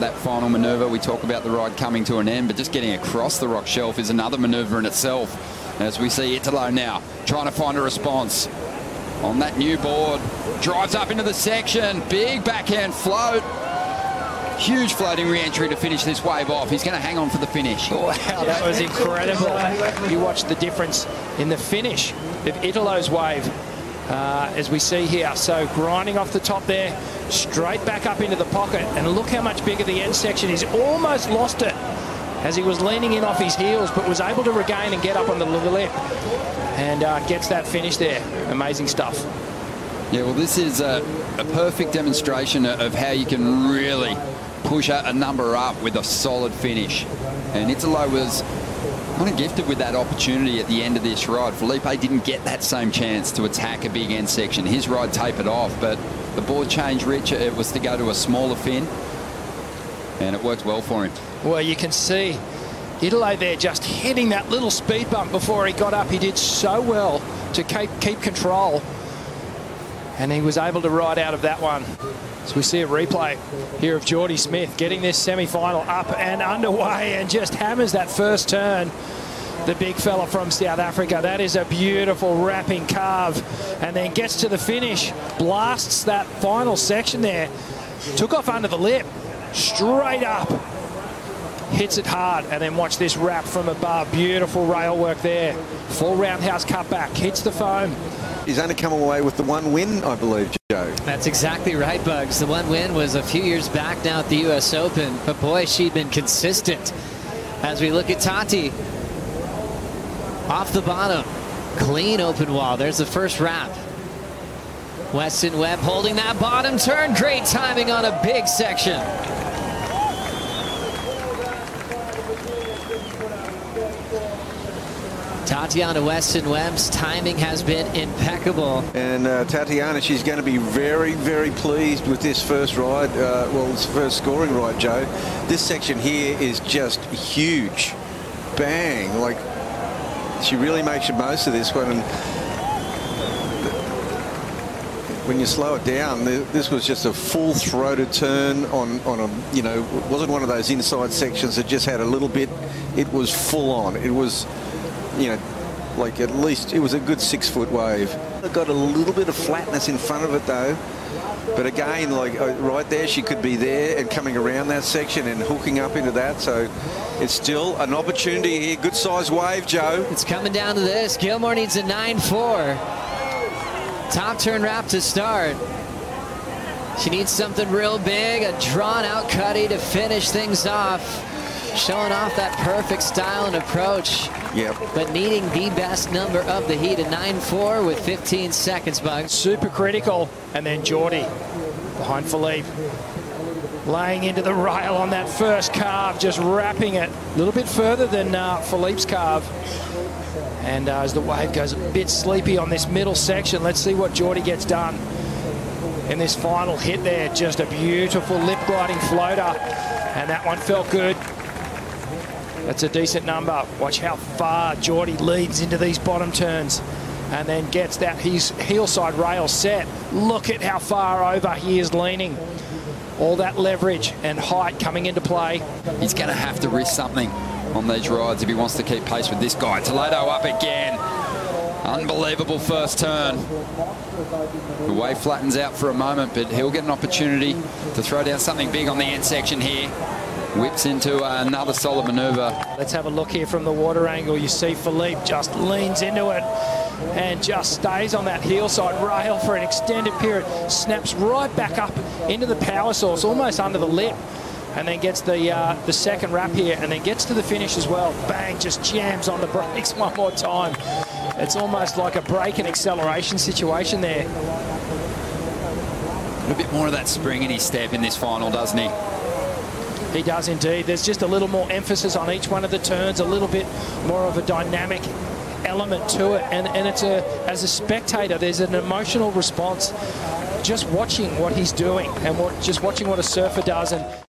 that final manoeuvre. We talk about the ride coming to an end, but just getting across the rock shelf is another manoeuvre in itself. As we see Italo now trying to find a response on that new board. Drives up into the section. Big backhand float. Huge floating re-entry to finish this wave off. He's going to hang on for the finish. Wow, that was incredible. You watch the difference in the finish of Italo's wave. Uh, as we see here. So grinding off the top there, straight back up into the pocket. And look how much bigger the end section is. Almost lost it as he was leaning in off his heels, but was able to regain and get up on the little lip. And uh, gets that finish there. Amazing stuff. Yeah, well, this is a, a perfect demonstration of how you can really push a, a number up with a solid finish. And Italo was kind of gifted with that opportunity at the end of this ride. Filipe didn't get that same chance to attack a big end section. His ride tapered off, but the board change, Rich, it was to go to a smaller fin, and it worked well for him. Well, you can see Italo there just hitting that little speed bump before he got up. He did so well to keep, keep control, and he was able to ride out of that one. So we see a replay here of Jordy Smith getting this semi-final up and underway and just hammers that first turn. The big fella from South Africa. That is a beautiful wrapping carve. And then gets to the finish. Blasts that final section there. Took off under the lip. Straight up. Hits it hard. And then watch this wrap from above. Beautiful rail work there. Full roundhouse cutback. Hits the foam. He's only come away with the one win, I believe, Joe. That's exactly right, Bugs. The one win was a few years back now at the U.S. Open, but boy, she'd been consistent. As we look at Tati, off the bottom, clean open wall. There's the first wrap. Weston Webb holding that bottom turn. Great timing on a big section. Tatiana Weston Webb's timing has been impeccable. And uh, Tatiana, she's going to be very, very pleased with this first ride, uh, well, this first scoring ride, Joe. This section here is just huge. Bang. Like, she really makes the most of this one. And when you slow it down, this was just a full-throated turn on, on a, you know, wasn't one of those inside sections that just had a little bit. It was full on. It was you know, like at least it was a good six foot wave. It got a little bit of flatness in front of it though. But again, like uh, right there, she could be there and coming around that section and hooking up into that. So it's still an opportunity here. Good size wave, Joe. It's coming down to this. Gilmore needs a 9-4. Top turn wrap to start. She needs something real big, a drawn out cutty to finish things off showing off that perfect style and approach. Yep. But needing the best number of the heat, a 9-4 with 15 seconds, Bug. Super critical. And then Jordy behind Filipe. Laying into the rail on that first carve, just wrapping it a little bit further than uh, Filipe's carve. And uh, as the wave goes a bit sleepy on this middle section, let's see what Jordy gets done in this final hit there. Just a beautiful lip gliding floater. And that one felt good. That's a decent number. Watch how far Jordy leads into these bottom turns and then gets that his heel side rail set. Look at how far over he is leaning. All that leverage and height coming into play. He's going to have to risk something on these rides if he wants to keep pace with this guy. Toledo up again. Unbelievable first turn. The wave flattens out for a moment, but he'll get an opportunity to throw down something big on the end section here. Whips into another solid manoeuvre. Let's have a look here from the water angle. You see Filipe just leans into it and just stays on that heel side rail for an extended period. Snaps right back up into the power source, almost under the lip. And then gets the uh, the second wrap here and then gets to the finish as well. Bang, just jams on the brakes one more time. It's almost like a brake and acceleration situation there. A bit more of that spring in his step in this final, doesn't he? He does indeed. There's just a little more emphasis on each one of the turns, a little bit more of a dynamic element to it. And, and it's a, as a spectator, there's an emotional response just watching what he's doing and what, just watching what a surfer does. And